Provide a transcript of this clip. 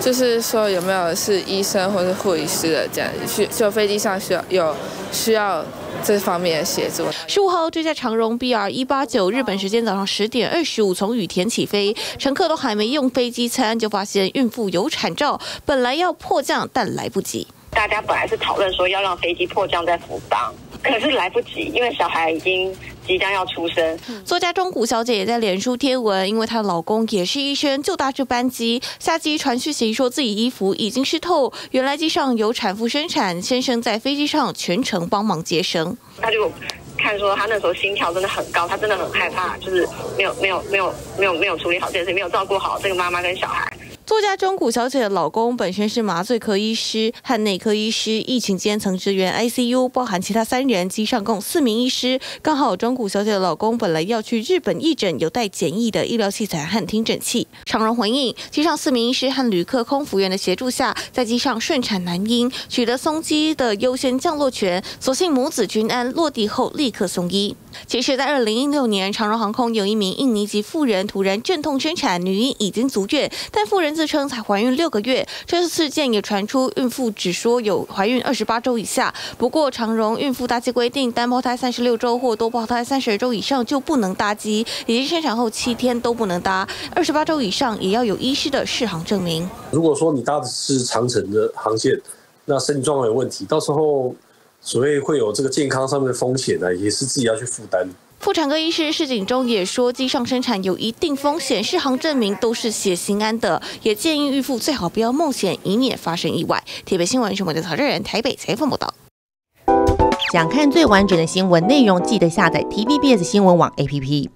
就是说有没有是医生或者护理师的这样，需就飞机上需要有需要这方面的协助。十五号这架长荣 BR 一八九，日本时间早上十点二十五从羽田起飞，乘客都还没用飞机餐，就发现孕妇有产兆，本来要迫降，但来不及。大家本来是讨论说要让飞机迫降在福冈，可是来不及，因为小孩已经即将要出生。作家钟谷小姐也在脸书贴文，因为她的老公也是医生，就搭这班机下机传讯息说自己衣服已经湿透，原来机上有产妇生产，先生在飞机上全程帮忙接生。他就看说他那时候心跳真的很高，他真的很害怕，就是没有没有没有没有没有处理好这件事，没有照顾好这个妈妈跟小孩。作家中谷小姐的老公本身是麻醉科医师和内科医师，疫情间曾支援 ICU，包含其他三人，机上共四名医师。刚好中谷小姐的老公本来要去日本义诊，有带简易的医疗器材和听诊器。长荣回应，机上四名医师和旅客空服员的协助下，在机上顺产男婴，取得松机的优先降落权。所幸母子均安，落地后立刻送医。其实，在二零一六年，长荣航空有一名印尼籍妇人突然阵痛生产，女婴已经足月，但妇人自称才怀孕六个月。这次事件也传出，孕妇只说有怀孕二十八周以下。不过，长荣孕妇搭机规定，单胞胎三十六周或多胞胎三十二周以上就不能搭机，以及生产后七天都不能搭，二十八周以上也要有医师的适航证明。如果说你搭的是长城的航线，那身体状况有问题，到时候。所以会有这个健康上面的风险呢，也是自己要去负担。妇产科医师施景中也说，机上生产有一定风险，适航证明都是写心安的，也建议孕妇最好不要冒险，以免发生意外。台北新闻是我的曹志仁，台北采访报道。想看最完整的新闻内容，记得下载 TVBS 新闻网 APP。